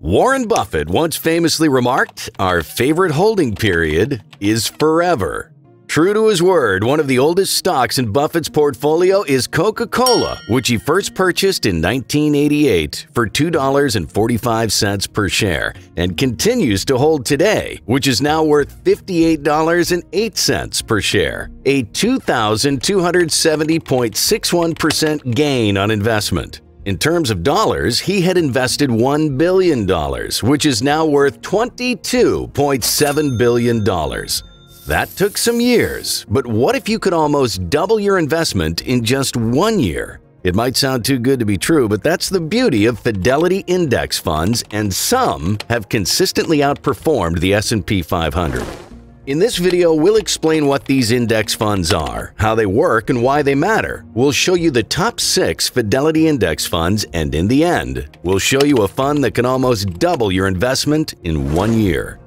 Warren Buffett once famously remarked, Our favorite holding period is forever. True to his word, one of the oldest stocks in Buffett's portfolio is Coca Cola, which he first purchased in 1988 for $2.45 per share and continues to hold today, which is now worth $58.08 per share, a 2,270.61% gain on investment. In terms of dollars, he had invested $1 billion, which is now worth $22.7 billion. That took some years, but what if you could almost double your investment in just one year? It might sound too good to be true, but that's the beauty of Fidelity Index funds, and some have consistently outperformed the S&P 500. In this video, we'll explain what these index funds are, how they work, and why they matter. We'll show you the top six Fidelity Index funds, and in the end, we'll show you a fund that can almost double your investment in one year.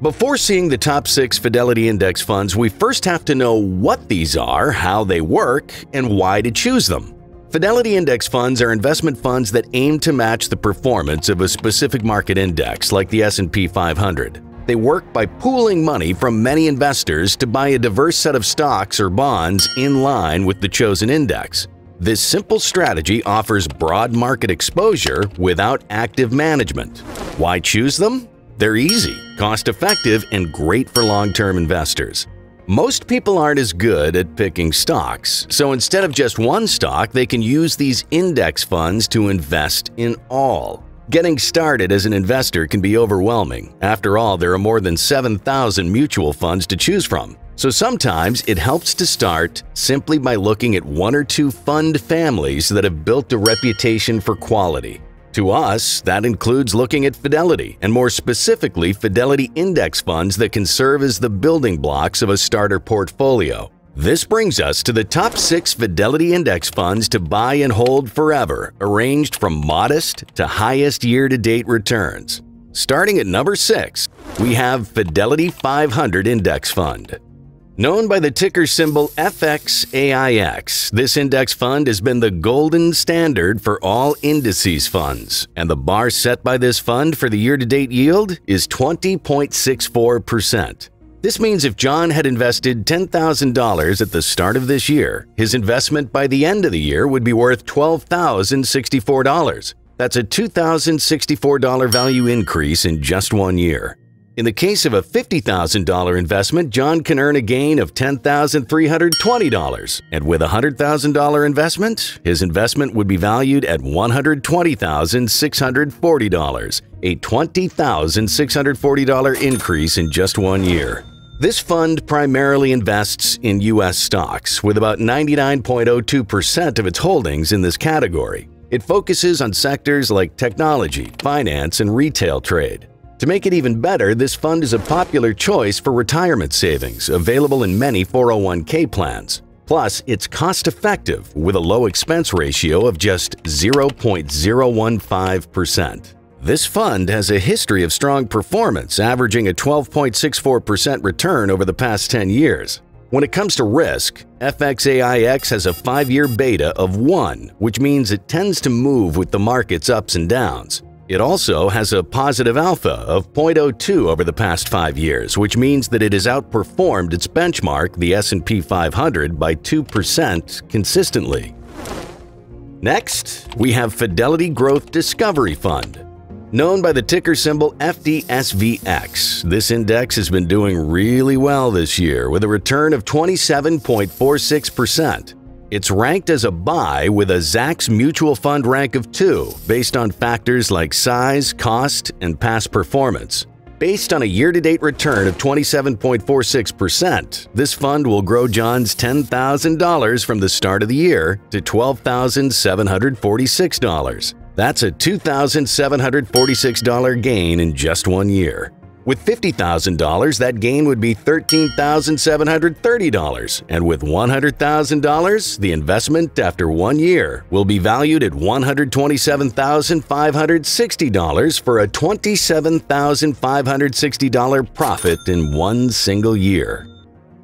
Before seeing the top six Fidelity Index funds, we first have to know what these are, how they work, and why to choose them. Fidelity Index funds are investment funds that aim to match the performance of a specific market index like the S&P 500. They work by pooling money from many investors to buy a diverse set of stocks or bonds in line with the chosen index. This simple strategy offers broad market exposure without active management. Why choose them? They're easy, cost-effective, and great for long-term investors. Most people aren't as good at picking stocks, so instead of just one stock, they can use these index funds to invest in all. Getting started as an investor can be overwhelming. After all, there are more than 7,000 mutual funds to choose from. So sometimes it helps to start simply by looking at one or two fund families that have built a reputation for quality. To us, that includes looking at Fidelity, and more specifically, Fidelity Index funds that can serve as the building blocks of a starter portfolio. This brings us to the top six Fidelity Index funds to buy and hold forever, arranged from modest to highest year-to-date returns. Starting at number 6, we have Fidelity 500 Index Fund. Known by the ticker symbol FXAIX, this index fund has been the golden standard for all indices funds, and the bar set by this fund for the year-to-date yield is 20.64%. This means if John had invested $10,000 at the start of this year, his investment by the end of the year would be worth $12,064. That's a $2,064 value increase in just one year. In the case of a $50,000 investment, John can earn a gain of $10,320. And with a $100,000 investment, his investment would be valued at $120,640, a $20,640 increase in just one year. This fund primarily invests in U.S. stocks, with about 99.02% of its holdings in this category. It focuses on sectors like technology, finance, and retail trade. To make it even better, this fund is a popular choice for retirement savings, available in many 401k plans. Plus, it's cost-effective with a low expense ratio of just 0.015%. This fund has a history of strong performance, averaging a 12.64% return over the past 10 years. When it comes to risk, FXAIX has a 5-year beta of 1, which means it tends to move with the market's ups and downs. It also has a positive alpha of 0.02 over the past 5 years, which means that it has outperformed its benchmark, the S&P 500, by 2% consistently. Next, we have Fidelity Growth Discovery Fund. Known by the ticker symbol FDSVX, this index has been doing really well this year with a return of 27.46%. It's ranked as a buy with a Zacks mutual fund rank of 2 based on factors like size, cost, and past performance. Based on a year-to-date return of 27.46%, this fund will grow John's $10,000 from the start of the year to $12,746. That's a $2,746 gain in just one year. With $50,000, that gain would be $13,730, and with $100,000, the investment after one year will be valued at $127,560 for a $27,560 profit in one single year.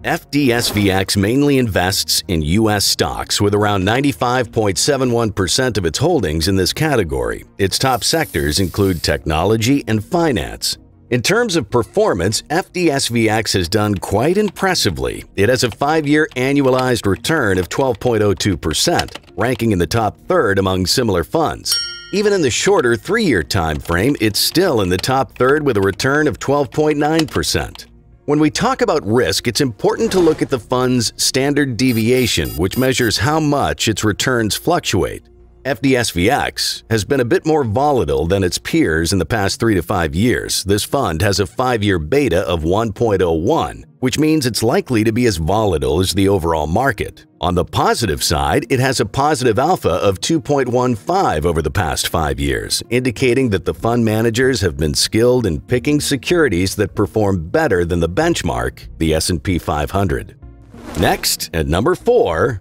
FDSVX mainly invests in U.S. stocks with around 95.71% of its holdings in this category. Its top sectors include technology and finance. In terms of performance, FDSVX has done quite impressively. It has a five-year annualized return of 12.02%, ranking in the top third among similar funds. Even in the shorter three-year time frame, it's still in the top third with a return of 12.9%. When we talk about risk, it's important to look at the fund's standard deviation, which measures how much its returns fluctuate. FDSVX has been a bit more volatile than its peers in the past 3 to 5 years. This fund has a 5-year beta of 1.01, which means it's likely to be as volatile as the overall market. On the positive side, it has a positive alpha of 2.15 over the past 5 years, indicating that the fund managers have been skilled in picking securities that perform better than the benchmark, the S&P 500. Next, at number 4,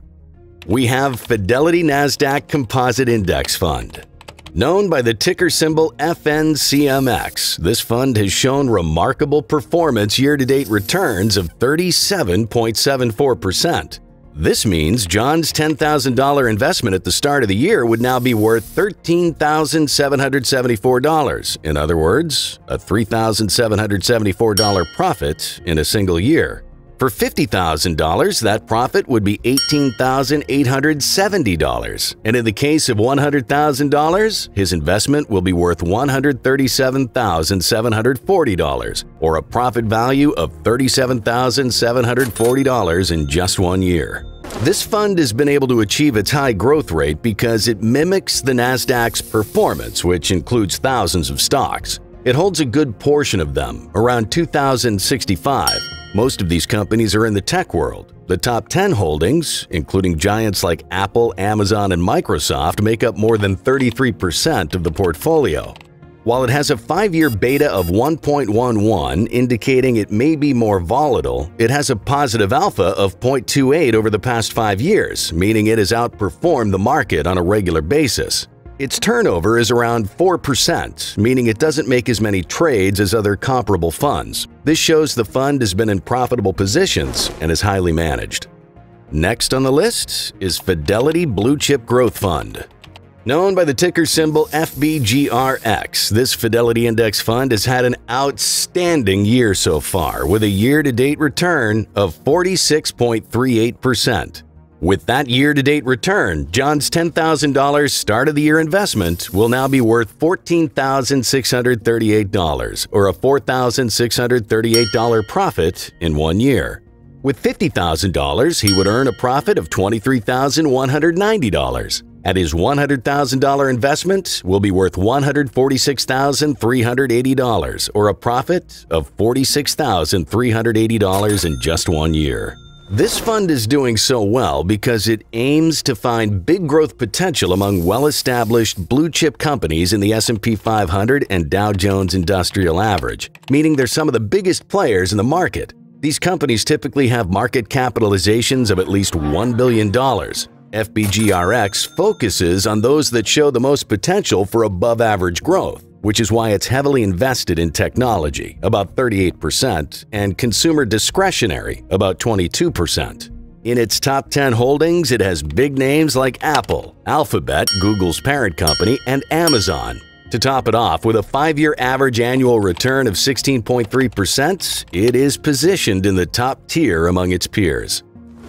we have Fidelity NASDAQ Composite Index Fund. Known by the ticker symbol FNCMX, this fund has shown remarkable performance year-to-date returns of 37.74%. This means John's $10,000 investment at the start of the year would now be worth $13,774. In other words, a $3,774 profit in a single year. For $50,000, that profit would be $18,870. And in the case of $100,000, his investment will be worth $137,740, or a profit value of $37,740 in just one year. This fund has been able to achieve its high growth rate because it mimics the Nasdaq's performance, which includes thousands of stocks. It holds a good portion of them, around 2,065. Most of these companies are in the tech world. The top 10 holdings, including giants like Apple, Amazon, and Microsoft, make up more than 33% of the portfolio. While it has a 5-year beta of 1.11, indicating it may be more volatile, it has a positive alpha of 0.28 over the past 5 years, meaning it has outperformed the market on a regular basis. Its turnover is around 4%, meaning it doesn't make as many trades as other comparable funds. This shows the fund has been in profitable positions and is highly managed. Next on the list is Fidelity Blue Chip Growth Fund. Known by the ticker symbol FBGRX, this Fidelity Index Fund has had an outstanding year so far with a year-to-date return of 46.38%. With that year-to-date return, John's $10,000 start-of-the-year investment will now be worth $14,638, or a $4,638 profit in one year. With $50,000, he would earn a profit of $23,190. At his $100,000 investment will be worth $146,380, or a profit of $46,380 in just one year. This fund is doing so well because it aims to find big growth potential among well-established blue-chip companies in the S&P 500 and Dow Jones Industrial Average, meaning they're some of the biggest players in the market. These companies typically have market capitalizations of at least $1 billion. FBGRX focuses on those that show the most potential for above-average growth which is why it's heavily invested in technology, about 38%, and consumer discretionary, about 22%. In its top 10 holdings, it has big names like Apple, Alphabet, Google's parent company, and Amazon. To top it off, with a five-year average annual return of 16.3%, it is positioned in the top tier among its peers.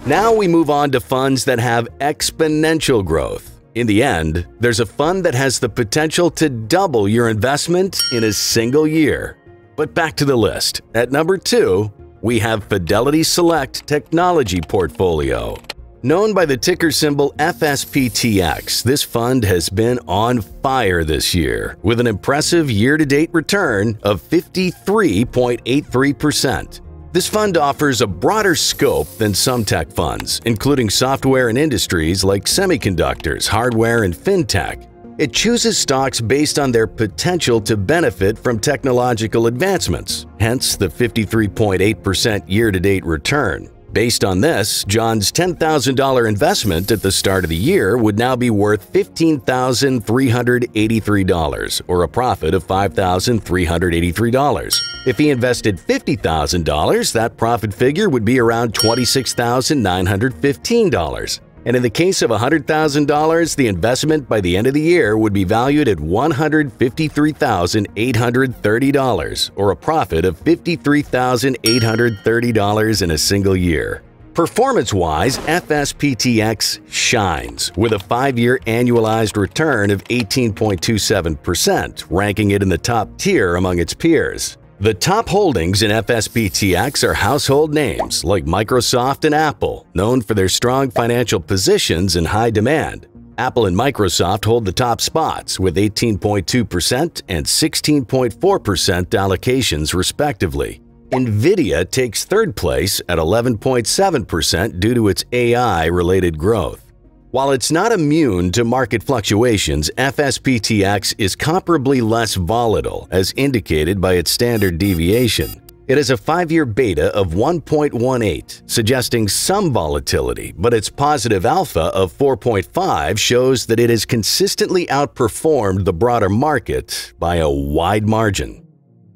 Now we move on to funds that have exponential growth. In the end, there's a fund that has the potential to double your investment in a single year. But back to the list. At number 2, we have Fidelity Select Technology Portfolio. Known by the ticker symbol FSPTX, this fund has been on fire this year, with an impressive year-to-date return of 53.83%. This fund offers a broader scope than some tech funds, including software and industries like semiconductors, hardware, and fintech. It chooses stocks based on their potential to benefit from technological advancements, hence the 53.8% year-to-date return. Based on this, John's $10,000 investment at the start of the year would now be worth $15,383, or a profit of $5,383. If he invested $50,000, that profit figure would be around $26,915. And in the case of $100,000, the investment by the end of the year would be valued at $153,830, or a profit of $53,830 in a single year. Performance wise, FSPTX shines with a five year annualized return of 18.27%, ranking it in the top tier among its peers. The top holdings in FSPTX are household names like Microsoft and Apple, known for their strong financial positions and high demand. Apple and Microsoft hold the top spots with 18.2% and 16.4% allocations respectively. Nvidia takes third place at 11.7% due to its AI-related growth. While it's not immune to market fluctuations, FSPTX is comparably less volatile as indicated by its standard deviation. It has a 5-year beta of 1.18, suggesting some volatility, but its positive alpha of 4.5 shows that it has consistently outperformed the broader market by a wide margin.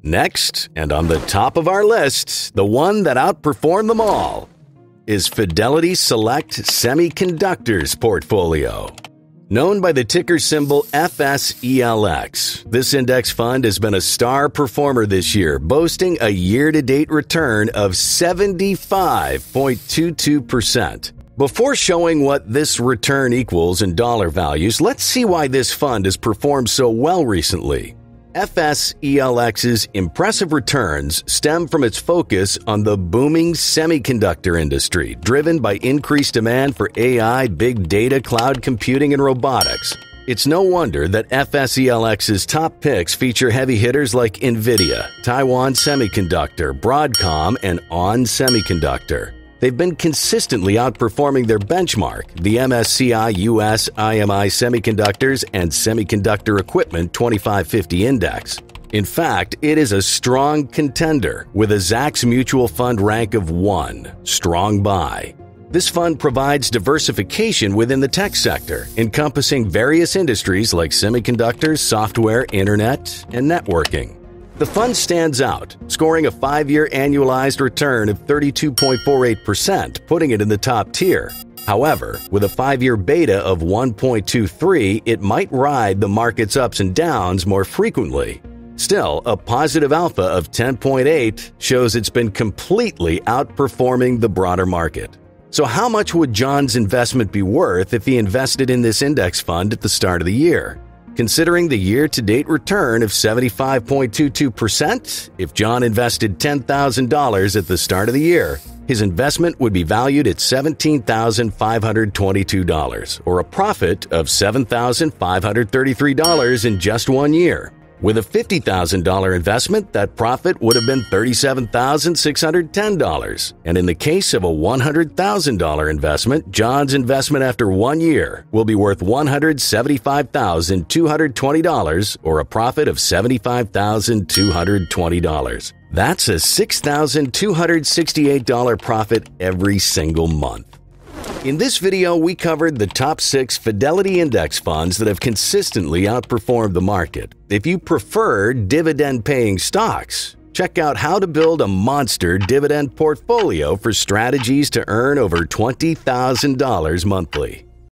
Next, and on the top of our list, the one that outperformed them all, is Fidelity Select Semiconductors portfolio. Known by the ticker symbol FSELX, this index fund has been a star performer this year, boasting a year to date return of 75.22%. Before showing what this return equals in dollar values, let's see why this fund has performed so well recently. FSELX's impressive returns stem from its focus on the booming semiconductor industry, driven by increased demand for AI, big data, cloud computing, and robotics. It's no wonder that FSELX's top picks feature heavy hitters like NVIDIA, Taiwan Semiconductor, Broadcom, and ON Semiconductor. They've been consistently outperforming their benchmark, the MSCI US IMI Semiconductors and Semiconductor Equipment 2550 Index. In fact, it is a strong contender with a Zacks Mutual Fund rank of 1, strong buy. This fund provides diversification within the tech sector, encompassing various industries like semiconductors, software, internet, and networking. The fund stands out, scoring a five year annualized return of 32.48%, putting it in the top tier. However, with a five year beta of 1.23, it might ride the market's ups and downs more frequently. Still, a positive alpha of 10.8 shows it's been completely outperforming the broader market. So, how much would John's investment be worth if he invested in this index fund at the start of the year? Considering the year to date return of 75.22%, if John invested $10,000 at the start of the year, his investment would be valued at $17,522, or a profit of $7,533 in just one year. With a $50,000 investment, that profit would have been $37,610. And in the case of a $100,000 investment, John's investment after one year will be worth $175,220 or a profit of $75,220. That's a $6,268 profit every single month. In this video, we covered the top six Fidelity Index funds that have consistently outperformed the market. If you prefer dividend paying stocks, check out how to build a monster dividend portfolio for strategies to earn over $20,000 monthly.